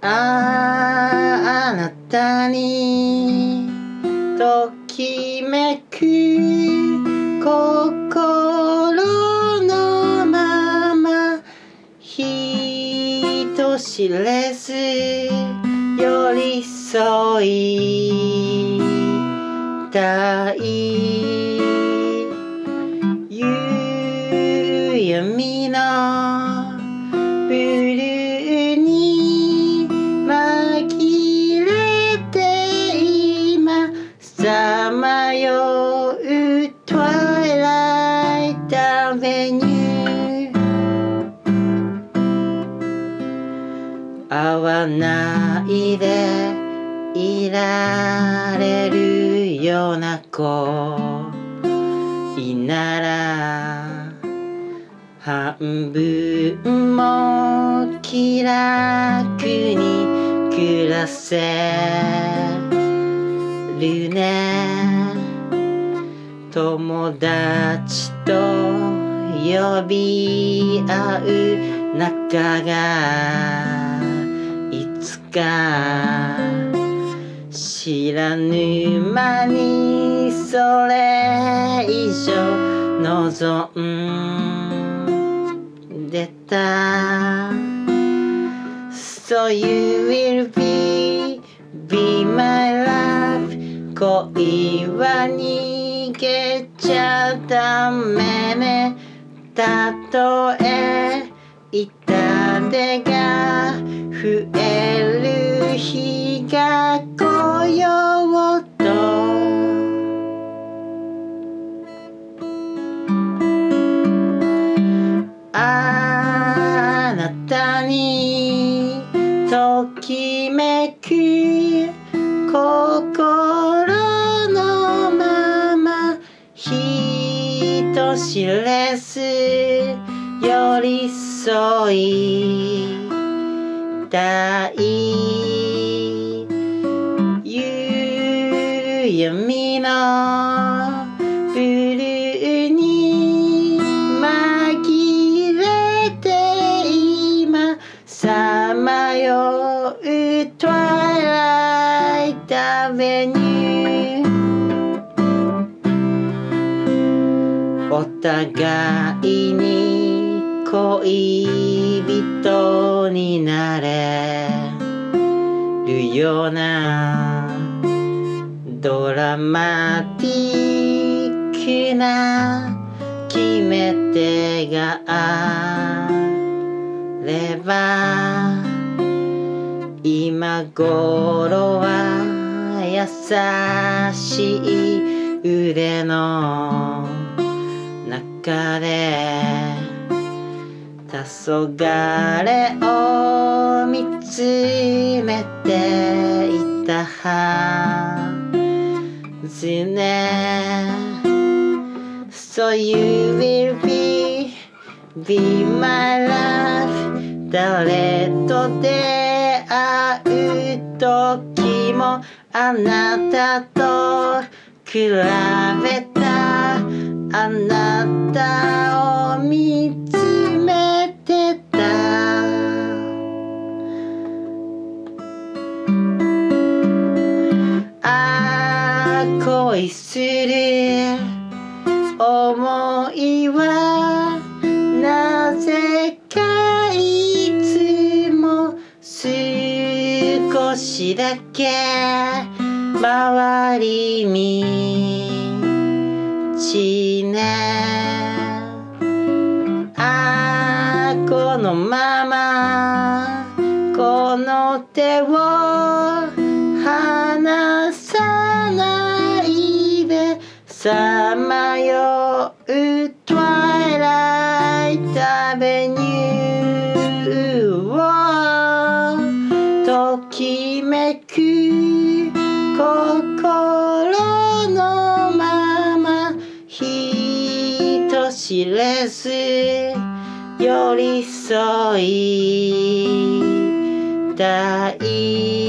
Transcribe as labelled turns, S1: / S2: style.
S1: ああなたにときめく心のまま人知れず寄り添いたい会わないでいられるような子。いなら半分も気楽に暮らせ。るね。友達と呼び合う仲がか知らぬ間にそれ以上望んでた。So you will be, be my love 恋は逃げちゃダメね。たとえ痛手が増える日が来ようと。あなたにときめく心のまま。人知れず寄り添い。たい夕闇のブルーに紛れて今さまよう Twilight Avenue お互いに恋人になれるようなドラマティックな決め手があれば今頃は優しい腕の中で黄昏を見つめていたはず。ね So you will be, be my love 誰と出会う時もあなたと比べたあなたを見する思いはなぜかいつも少しだけ回り道ねあこのままこの手を離さまよう Twilight Avenue をときめく心のまま人知れず寄り添いたい